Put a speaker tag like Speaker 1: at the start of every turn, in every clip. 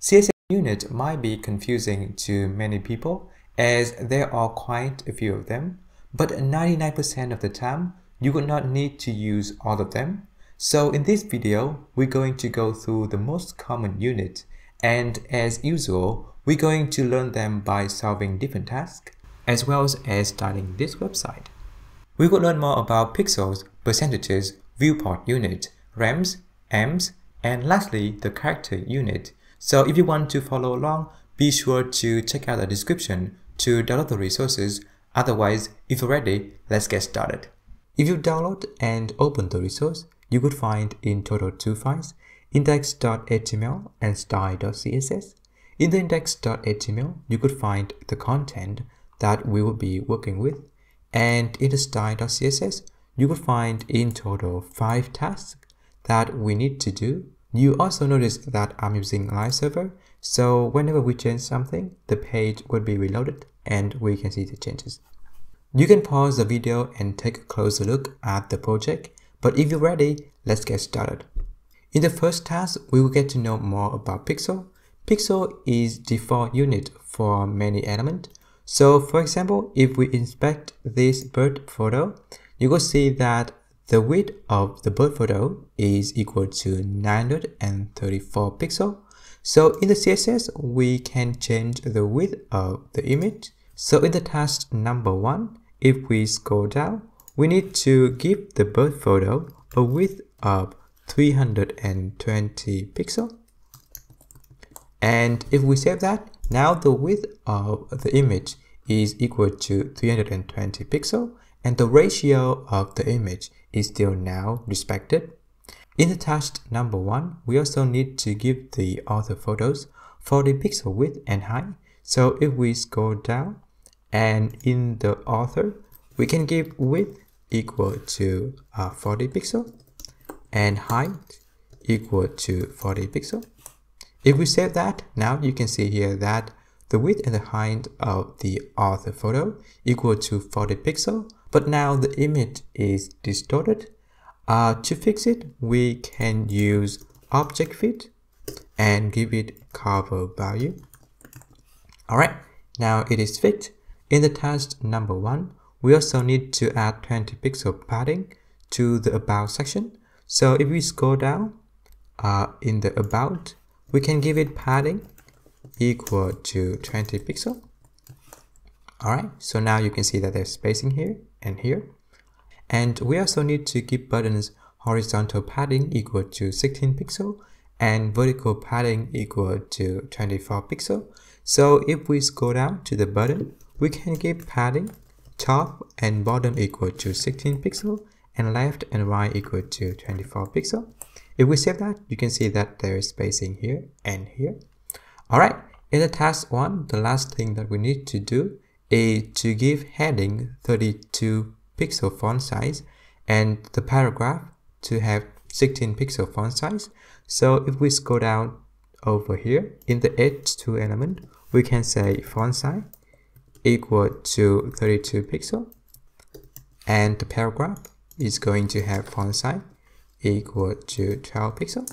Speaker 1: CSS unit might be confusing to many people as there are quite a few of them, but 99% of the time, you will not need to use all of them. So in this video, we're going to go through the most common unit and as usual, we're going to learn them by solving different tasks as well as starting this website. We will learn more about pixels, percentages, viewport unit, rems, ems, and lastly, the character unit. So if you want to follow along, be sure to check out the description to download the resources. Otherwise, if you're ready, let's get started. If you download and open the resource, you could find in total two files, index.html and style.css. In the index.html, you could find the content that we will be working with. And in the style.css, you could find in total five tasks that we need to do. You also notice that I'm using live server, so whenever we change something, the page would be reloaded and we can see the changes. You can pause the video and take a closer look at the project, but if you're ready, let's get started. In the first task, we will get to know more about Pixel. Pixel is default unit for many elements. So for example, if we inspect this bird photo, you will see that the width of the bird photo is equal to 934 pixel. So in the CSS, we can change the width of the image. So in the task number one, if we scroll down, we need to give the bird photo a width of 320 pixel. And if we save that, now the width of the image is equal to 320 pixel and the ratio of the image is still now respected. In the task number 1, we also need to give the author photos 40 pixel width and height. So if we scroll down and in the author, we can give width equal to uh, 40 pixel and height equal to 40 pixel. If we save that, now you can see here that the width and the height of the author photo equal to 40 pixel but now the image is distorted. Uh, to fix it, we can use object fit and give it cover value. Alright, now it is fixed. In the task number one, we also need to add 20 pixel padding to the about section. So if we scroll down uh, in the about, we can give it padding equal to 20 pixel. Alright, so now you can see that there's spacing here and here. And we also need to give buttons horizontal padding equal to 16 pixel and vertical padding equal to 24 pixel. So if we scroll down to the button, we can give padding top and bottom equal to 16 pixel and left and right equal to 24 pixel. If we save that, you can see that there is spacing here and here. Alright, in the task 1, the last thing that we need to do is to give heading 32 pixel font size and the paragraph to have 16 pixel font size. So if we scroll down over here in the H2 element, we can say font size equal to 32 pixel and the paragraph is going to have font size equal to 12 pixel.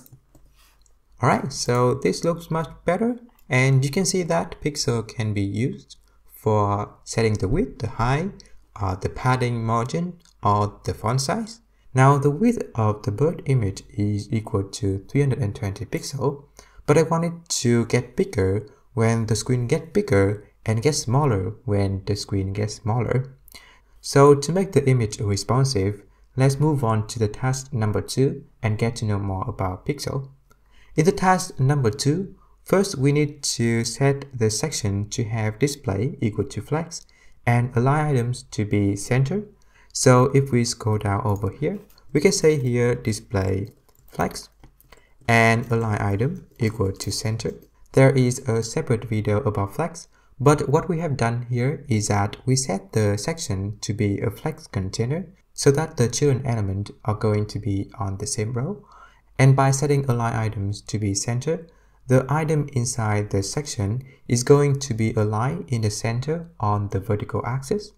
Speaker 1: Alright, so this looks much better and you can see that pixel can be used for setting the width, the height, uh, the padding margin, or the font size. Now the width of the bird image is equal to 320 pixel, but I want it to get bigger when the screen gets bigger and get smaller when the screen gets smaller. So to make the image responsive, let's move on to the task number 2 and get to know more about Pixel. In the task number 2, First, we need to set the section to have display equal to flex and align items to be center. So if we scroll down over here, we can say here display flex and align item equal to center. There is a separate video about flex, but what we have done here is that we set the section to be a flex container so that the children element are going to be on the same row. And by setting align items to be center, the item inside the section is going to be aligned in the center on the vertical axis.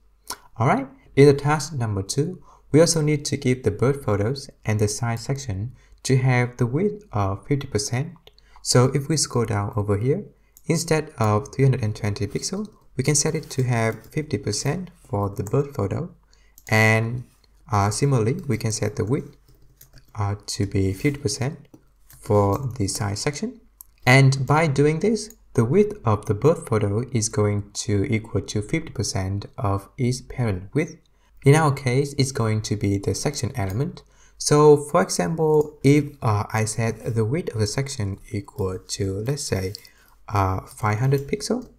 Speaker 1: Alright, in the task number 2, we also need to give the bird photos and the side section to have the width of 50%. So if we scroll down over here, instead of 320 pixel, we can set it to have 50% for the bird photo. And uh, similarly, we can set the width uh, to be 50% for the size section. And by doing this, the width of the birth photo is going to equal to 50% of its parent width. In our case, it's going to be the section element. So for example, if uh, I set the width of the section equal to, let's say, uh, 500 pixel,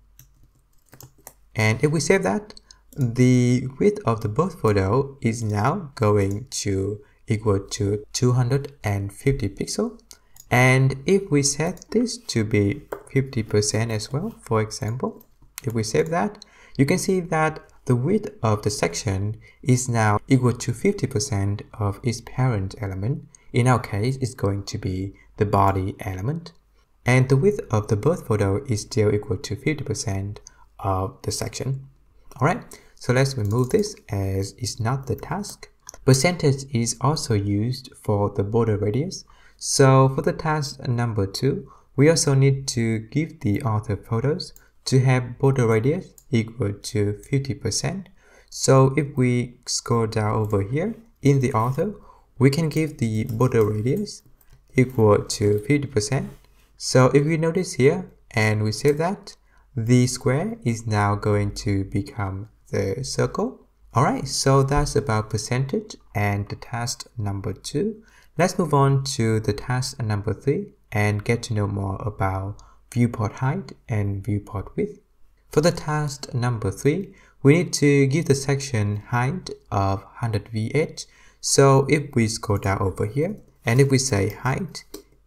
Speaker 1: and if we save that, the width of the birth photo is now going to equal to 250 pixel. And if we set this to be 50% as well, for example, if we save that, you can see that the width of the section is now equal to 50% of its parent element. In our case, it's going to be the body element. And the width of the bird photo is still equal to 50% of the section. Alright, so let's remove this as it's not the task. Percentage is also used for the border radius. So for the task number 2, we also need to give the author photos to have border radius equal to 50%. So if we scroll down over here in the author, we can give the border radius equal to 50%. So if we notice here and we save that, the square is now going to become the circle. Alright, so that's about percentage and the task number two. Let's move on to the task number three and get to know more about viewport height and viewport width. For the task number 3, we need to give the section height of 100 VH. So if we scroll down over here, and if we say height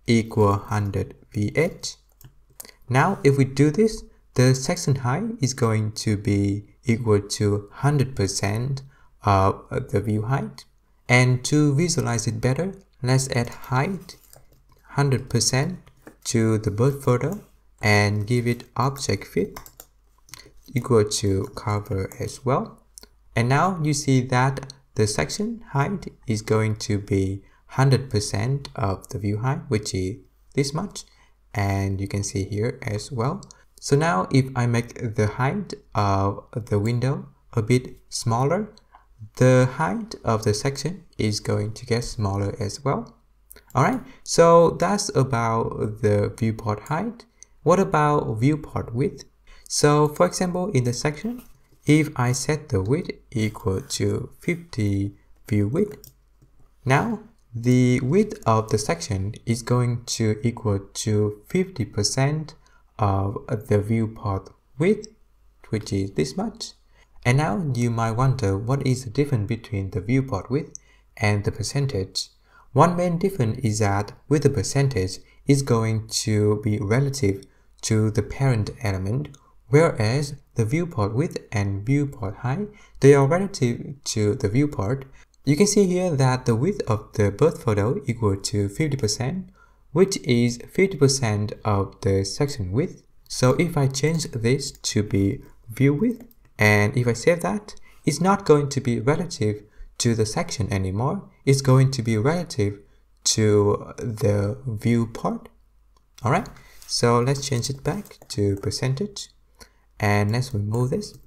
Speaker 1: equal 100 VH, now if we do this, the section height is going to be equal to 100% of the view height. And to visualize it better, let's add height 100% to the bird photo and give it object fit equal to cover as well. And now you see that the section height is going to be 100% of the view height, which is this much. And you can see here as well. So now if I make the height of the window a bit smaller, the height of the section is going to get smaller as well. Alright, so that's about the viewport height. What about viewport width? So for example, in the section, if I set the width equal to 50 view width, now the width of the section is going to equal to 50% of the viewport width, which is this much. And now you might wonder what is the difference between the viewport width and the percentage. One main difference is that with the percentage is going to be relative to the parent element whereas the viewport width and viewport height, they are relative to the viewport. You can see here that the width of the birth photo equal to 50%, which is 50% of the section width. So if I change this to be view width, and if I save that, it's not going to be relative to the section anymore. It's going to be relative to the viewport. Alright, so let's change it back to percentage and let's remove this.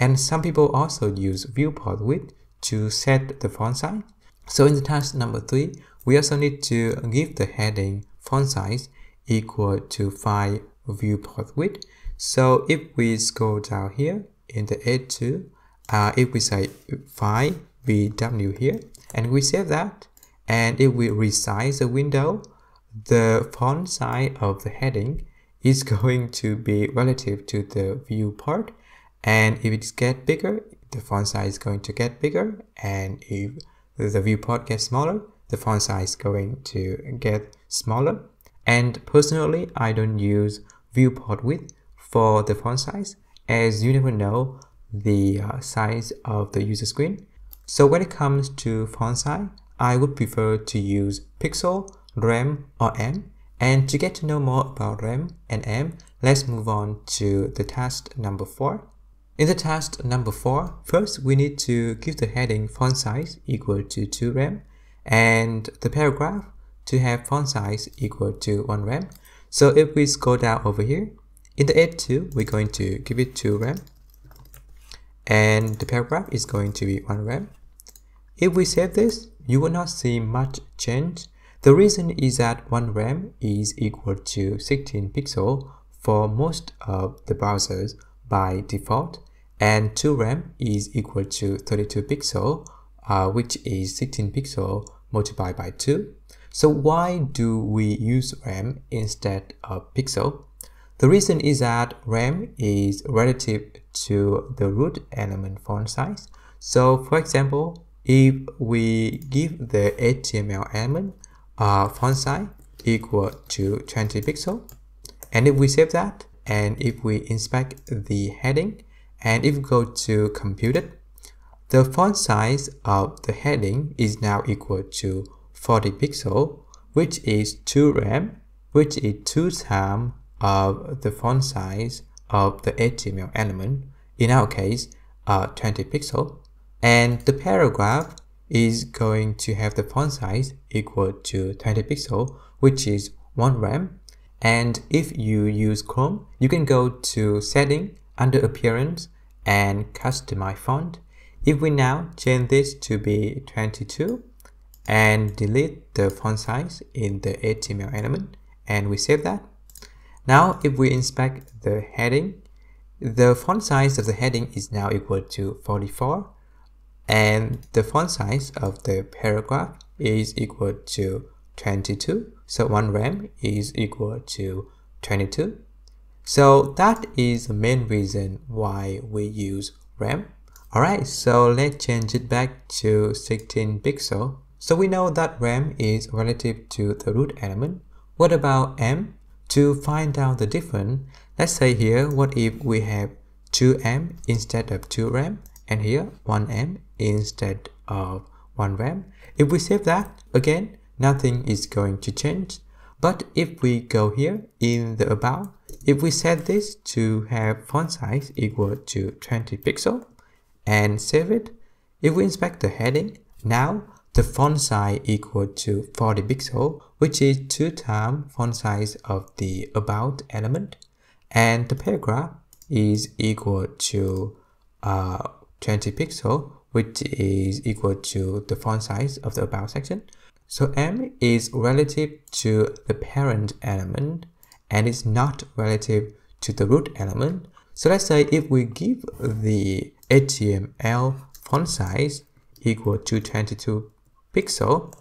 Speaker 1: And some people also use viewport width to set the font size. So in the task number 3, we also need to give the heading font size equal to 5 viewport width. So if we scroll down here in the H2, uh, if we say 5 VW here, and we save that, and if we resize the window, the font size of the heading is going to be relative to the viewport and if it gets bigger the font size is going to get bigger. And if the viewport gets smaller the font size is going to get smaller. And personally I don't use viewport width for the font size as you never know the uh, size of the user screen so when it comes to font size I would prefer to use pixel, rem or em and to get to know more about rem and em, let's move on to the task number 4. In the task number 4, first we need to give the heading font size equal to 2 rem and the paragraph to have font size equal to 1 rem. So if we scroll down over here, in the H2, we're going to give it 2 rem. And the paragraph is going to be 1 rem. If we save this, you will not see much change. The reason is that 1 rem is equal to 16 pixel for most of the browsers by default and 2 rem is equal to 32 pixel uh, which is 16 pixel multiplied by 2. So why do we use rem instead of pixel? The reason is that rem is relative to the root element font size. So for example, if we give the HTML element uh, font size equal to 20 pixel, and if we save that, and if we inspect the heading, and if we go to compute it, the font size of the heading is now equal to 40 pixel, which is 2 rem, which is 2 times of the font size of the HTML element, in our case, uh, 20 pixel. And the paragraph is going to have the font size equal to 20 pixel, which is 1 rem. And if you use Chrome, you can go to Setting under Appearance and Customize Font. If we now change this to be 22 and delete the font size in the HTML element and we save that. Now if we inspect the heading, the font size of the heading is now equal to 44 and the font size of the paragraph is equal to 22 so 1 rem is equal to 22 so that is the main reason why we use rem alright so let's change it back to 16 pixel. So we know that rem is relative to the root element. What about em to find out the difference let's say here what if we have 2em instead of 2 rem and here 1em instead of 1 rem. If we save that, again, nothing is going to change. But if we go here in the about, if we set this to have font size equal to 20 pixel and save it, if we inspect the heading, now the font size equal to 40 pixel, which is 2 times font size of the about element, and the paragraph is equal to uh, 20 pixel, which is equal to the font size of the about section. So em is relative to the parent element and is not relative to the root element. So let's say if we give the HTML font size equal to 22 pixel,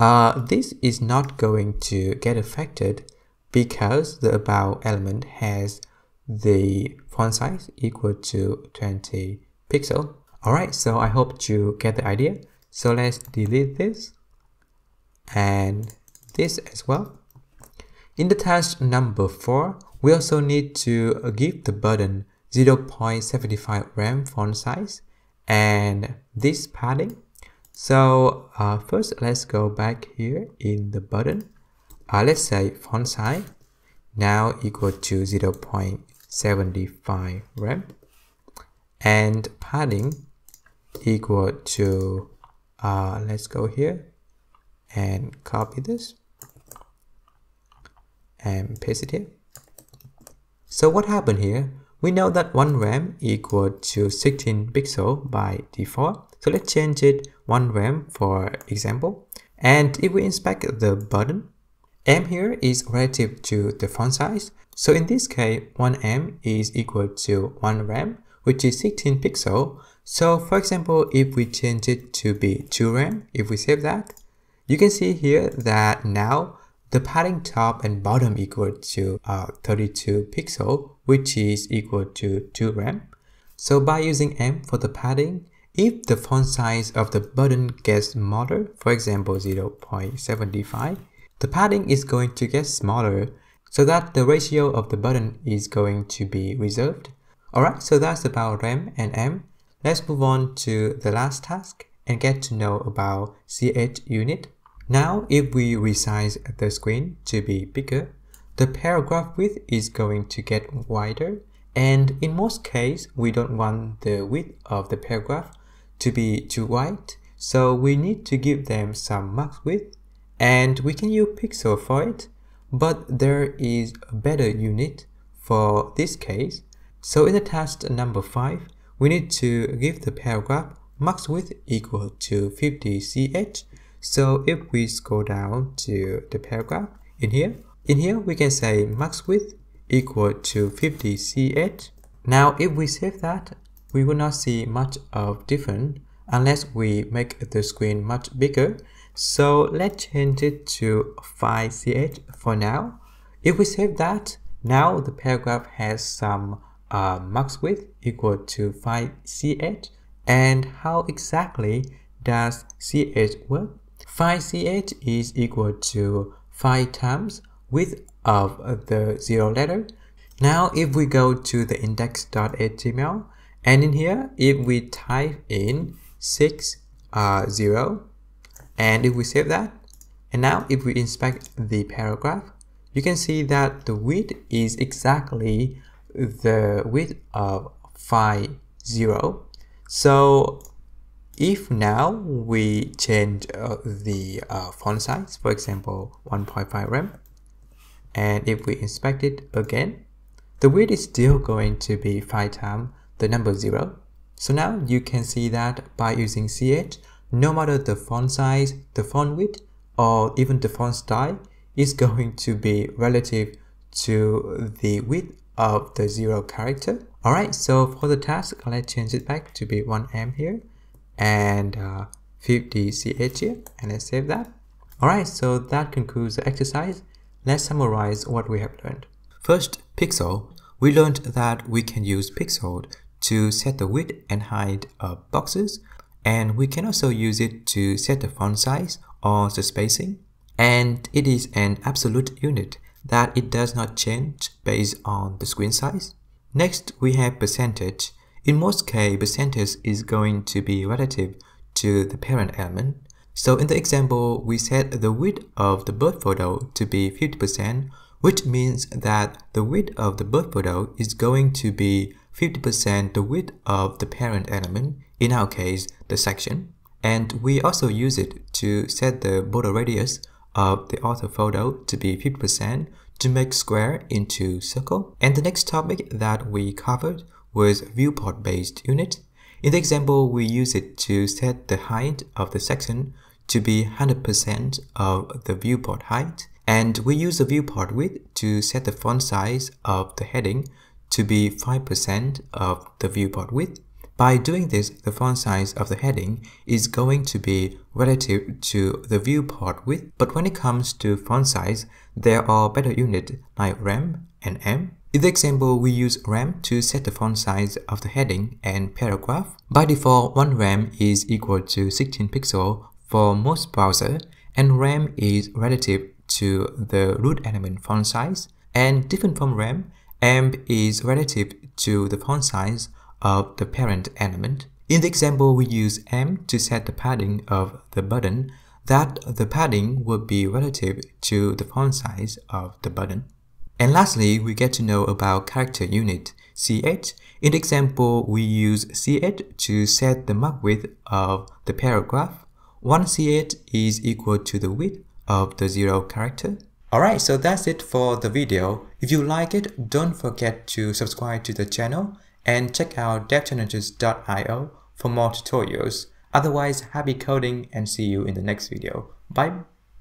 Speaker 1: uh, this is not going to get affected because the about element has the font size equal to 20 pixel. Alright, so I hope you get the idea. So let's delete this and this as well. In the task number 4, we also need to give the button 0.75 rem font size and this padding. So uh, first let's go back here in the button. Uh, let's say font size. Now equal to 0.75 rem. And padding equal to uh, let's go here and copy this and paste it here. So what happened here? We know that 1 rem equal to 16 pixel by default. So let's change it 1 rem for example and if we inspect the button em here is relative to the font size so in this case 1em is equal to 1 rem which is 16 pixel. So for example, if we change it to be 2 rem, if we save that, you can see here that now the padding top and bottom equal to uh, 32 pixel, which is equal to 2 rem. So by using em for the padding, if the font size of the button gets smaller, for example 0.75, the padding is going to get smaller so that the ratio of the button is going to be reserved. Alright, so that's about rem and em. Let's move on to the last task and get to know about CH unit. Now, if we resize the screen to be bigger, the paragraph width is going to get wider and in most cases, we don't want the width of the paragraph to be too wide, so we need to give them some max width and we can use pixel for it. but there is a better unit for this case. So in the task number 5, we need to give the paragraph max width equal to 50 ch. So if we scroll down to the paragraph in here, in here we can say max width equal to 50 ch. Now if we save that, we will not see much of difference unless we make the screen much bigger. So let's change it to 5ch for now. If we save that, now the paragraph has some uh, max width equal to 5ch and how exactly does ch work? 5ch is equal to 5 times width of the zero letter. Now if we go to the index.html and in here if we type in 6 uh, 0 and if we save that and now if we inspect the paragraph you can see that the width is exactly the width of 5 0 so if now we change uh, the uh, font size for example 1.5 rem and if we inspect it again the width is still going to be 5 times the number 0 so now you can see that by using ch no matter the font size the font width or even the font style is going to be relative to the width of the zero character. Alright, so for the task, let's change it back to be 1em here and uh, 50 CH here and let's save that. Alright, so that concludes the exercise. Let's summarize what we have learned. First, pixel. We learned that we can use pixel to set the width and height of boxes and we can also use it to set the font size or the spacing and it is an absolute unit that it does not change based on the screen size. Next, we have percentage. In most case, percentage is going to be relative to the parent element. So in the example, we set the width of the bird photo to be 50%, which means that the width of the bird photo is going to be 50% the width of the parent element, in our case, the section. And we also use it to set the border radius of the author photo to be 50% to make square into circle. And the next topic that we covered was viewport-based unit. In the example, we use it to set the height of the section to be 100% of the viewport height. And we use the viewport width to set the font size of the heading to be 5% of the viewport width. By doing this, the font size of the heading is going to be relative to the viewport width, but when it comes to font size, there are better units like rem and em. In the example, we use rem to set the font size of the heading and paragraph. By default, 1 rem is equal to 16 pixels for most browsers, and rem is relative to the root element font size. And different from rem, em is relative to the font size of the parent element. In the example, we use em to set the padding of the button, that the padding would be relative to the font size of the button. And lastly, we get to know about character unit, ch. In the example, we use ch to set the max width of the paragraph. One ch is equal to the width of the zero character. Alright, so that's it for the video. If you like it, don't forget to subscribe to the channel and check out devchallenges.io for more tutorials. Otherwise, happy coding and see you in the next video. Bye!